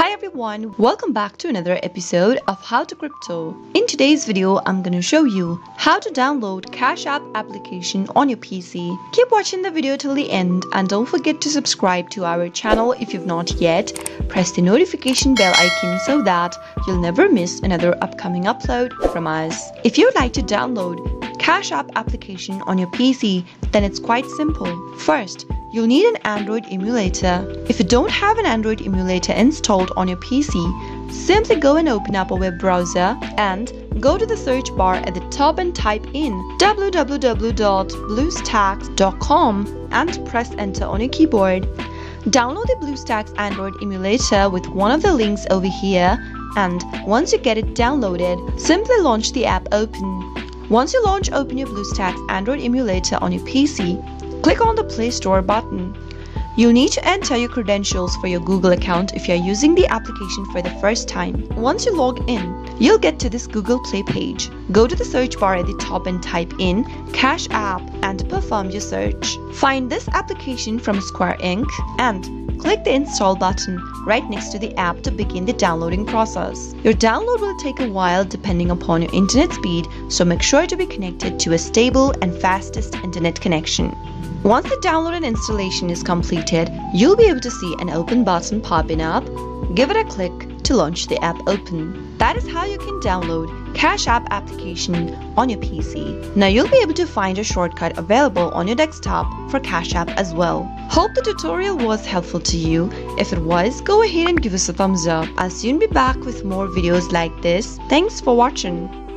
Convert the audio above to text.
Hi everyone, welcome back to another episode of How to Crypto. In today's video, I'm going to show you how to download Cash App application on your PC. Keep watching the video till the end and don't forget to subscribe to our channel if you've not yet. Press the notification bell icon so that you'll never miss another upcoming upload from us. If you'd like to download Cash App application on your PC, then it's quite simple. First, you'll need an Android emulator. If you don't have an Android emulator installed on your PC, simply go and open up a web browser and go to the search bar at the top and type in www.bluestacks.com and press enter on your keyboard. Download the BlueStacks Android emulator with one of the links over here and once you get it downloaded, simply launch the app open. Once you launch open your BlueStacks Android emulator on your PC, click on the Play Store button. You'll need to enter your credentials for your Google account if you're using the application for the first time. Once you log in, you'll get to this Google Play page. Go to the search bar at the top and type in Cash App and perform your search. Find this application from Square Inc. and click the install button right next to the app to begin the downloading process. Your download will take a while depending upon your internet speed, so make sure to be connected to a stable and fastest internet connection. Once the download and installation is completed, you'll be able to see an open button popping up. Give it a click to launch the app open. That is how you can download Cash App application on your PC. Now you'll be able to find a shortcut available on your desktop for Cash App as well. Hope the tutorial was helpful to you. If it was, go ahead and give us a thumbs up. I'll soon be back with more videos like this. Thanks for watching.